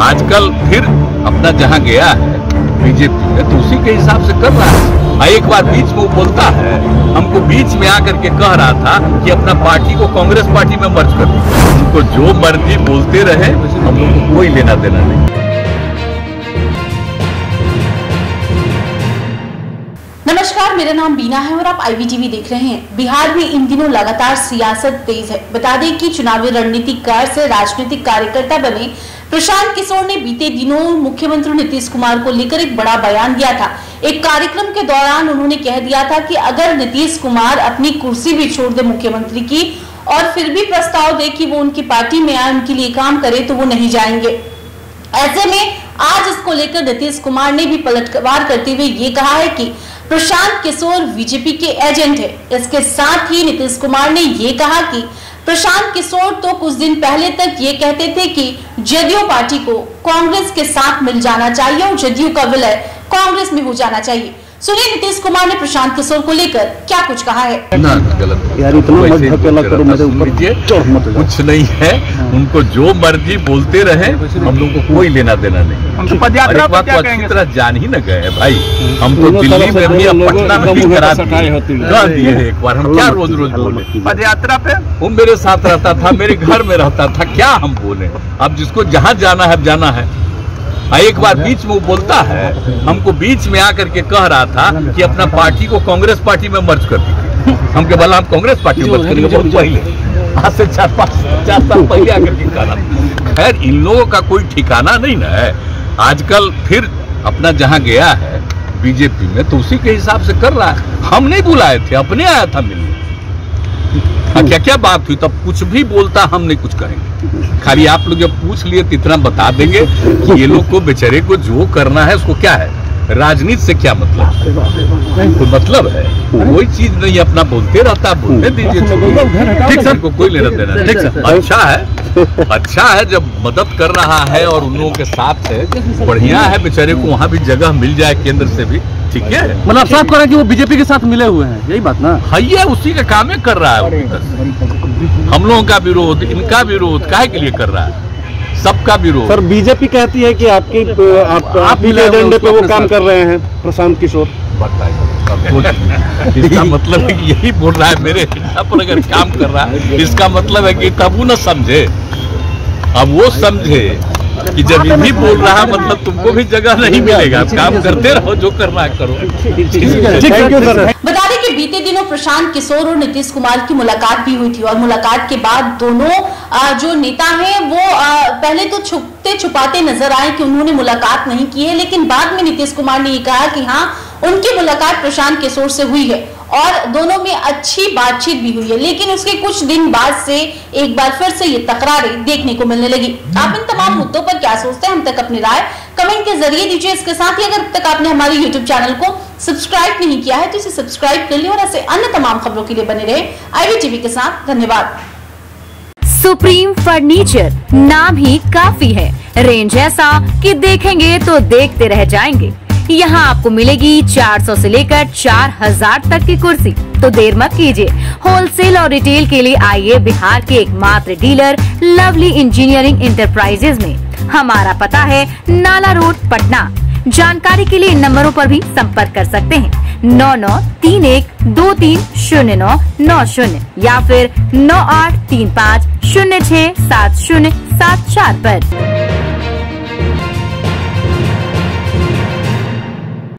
आजकल फिर अपना जहाँ गया है बीजेपी तो उसी के हिसाब से कर रहा है। हाँ, एक बार बीच में वो बोलता है हमको बीच में आकर के कह रहा था कि अपना पार्टी को कांग्रेस पार्टी में मर्ज कर उनको जो मर्ज़ी बोलते रहे हम लोग को कोई लेना देना नहीं। नमस्कार मेरा नाम बीना है और आप आईवीटीवी देख रहे हैं। बिहार में इन दिनों लगातार सियासत तेज है। बता दें कि चुनावी रणनीतिकार से राजनीतिक कार्यकर्ता बने प्रशांत किशोर ने बीते दिनों मुख्यमंत्री नीतीश कुमार को लेकर एक बड़ा बयान दिया था। एक कार्यक्रम के दौरान उन्होंने कह दिया था कि अगर नीतीश कुमार अपनी कुर्सी भी छोड़ दे मुख्यमंत्री की और फिर भी प्रस्ताव दे कि वो उनकी पार्टी में आए, उनके लिए काम करे तो वो नहीं जाएँगे। ऐसे में आज इसको लेकर नीतीश कुमार ने भी पलटवार करते हुए ये कहा है कि प्रशांत किशोर बीजेपी के एजेंट है। इसके साथ ही नीतीश कुमार ने ये कहा कि प्रशांत किशोर तो कुछ दिन पहले तक ये कहते थे कि जदयू पार्टी को कांग्रेस के साथ मिल जाना चाहिए और जदयू का विलय कांग्रेस में हो जाना चाहिए। सुनिए नीतीश कुमार ने प्रशांत किशोर को लेकर क्या कुछ कहा है? ना गलत यार इतना मत धकेला करो मेरे ऊपर। कुछ नहीं है। उनको जो मर्ज़ी बोलते रहे हम लोग को कोई लेना देना नहीं। तो पद और यात्रा एक पे बात क्या तो अच्छी तरह जान ही न गए भाई। हम तो दिल्ली में भी अब पटना में भी करा दिए। हैं। एक बार। हम क्या रोज रोज बोले? पद यात्रा पे? वो मेरे साथ रहता था मेरे घर में रहता था। क्या हम बोले? अब जिसको जहाँ जाना है अब जाना है हाँ, एक बार बीच में वो बोलता है हमको बीच में आकर के कह रहा था कि अपना पार्टी को कांग्रेस पार्टी में मर्ज कर दीजिए। हम के बोला हम कांग्रेस पार्टी में मर्ज करेंगे बहुत पहले। आज से चार पाँच चार साल पहले आकर के कह रहा खैर इन लोगों का कोई ठिकाना नहीं ना है। आजकल फिर अपना जहाँ गया है बीजेपी में तो उसी के हिसाब से कर रहा है। हम नहीं बुलाए थे अपने आया था मिलने। हाँ, क्या क्या बात हुई? तब कुछ भी बोलता हम नहीं कुछ कहेंगे खाली आप लोग जब पूछ लिए तो इतना बता देंगे कि ये लोग को बेचारे को जो करना है उसको क्या है? राजनीति से क्या मतलब? कोई मतलब है? कोई चीज़ नहीं अपना बोलते रहता है, बोलने दीजिए। ठीक सर को कोई लेना देना ठीक सर। अच्छा है अच्छा है जब मदद कर रहा है और उन लोगों के साथ है बढ़िया है बेचारे को वहाँ भी जगह मिल जाए केंद्र से भी। ठीक है? मतलब आप साफ़ करें कि वो बीजेपी के साथ मिले हुए हैं यही बात ना? भैया उसी का काम ही कर रहा है। हम लोगों का विरोध इनका विरोध काहे के लिए कर रहा है? सबका विरोध। सर बीजेपी कहती है कि आपकी आप, आप एजेंडे पे वो काम कर रहे हैं प्रशांत किशोर। इसका मतलब है कि यही बोल रहा है मेरे पर अगर काम कर रहा है इसका मतलब है कि तब वो न समझे। अब वो समझे। कि जब ये भी बोल रहा है मतलब तुमको भी जगह नहीं मिलेगा। काम करते रहो जो करना है करो। बता दें कि बीते दिनों प्रशांत किशोर और नीतीश कुमार की मुलाकात भी हुई थी और मुलाकात के बाद दोनों जो नेता हैं वो पहले तो छुपते छुपाते नज़र आए कि उन्होंने मुलाकात नहीं की है लेकिन बाद में नीतीश कुमार ने ये कहा कि हाँ उनकी मुलाकात प्रशांत किशोर से हुई है। और दोनों में अच्छी बातचीत भी हुई है, लेकिन उसके कुछ दिन बाद से एक बार फिर से ये तकरारें देखने को मिलने लगी। आप इन तमाम मुद्दों पर क्या सोचते हैं? हम तक अपनी राय कमेंट के ज़रिए दीजिए। इसके साथ ही अगर अब तक आपने हमारे यूट्यूब चैनल को सब्सक्राइब नहीं किया है तो इसे सब्सक्राइब कर लिया और ऐसे अन्य तमाम खबरों के लिए बने रहे आईवी के साथ। धन्यवाद। सुप्रीम फर्नीचर, नाम ही काफ़ी है। रेंज ऐसा कि देखेंगे तो देखते रह जाएँगे। यहाँ आपको मिलेगी 400 से लेकर 4000 तक की कुर्सी। तो देर मत कीजिए। होलसेल और रिटेल के लिए आइए बिहार के एकमात्र डीलर, लवली इंजीनियरिंग इंटरप्राइजेज में। हमारा पता है नाला रोड, पटना। जानकारी के लिए इन नंबरों पर भी संपर्क कर सकते हैं। नौ नौ तीन एक दो तीन शून्य नौ नौ शून्य या फिर नौ आठ तीन पाँच शून्य छः सात शून्य सात चार पर।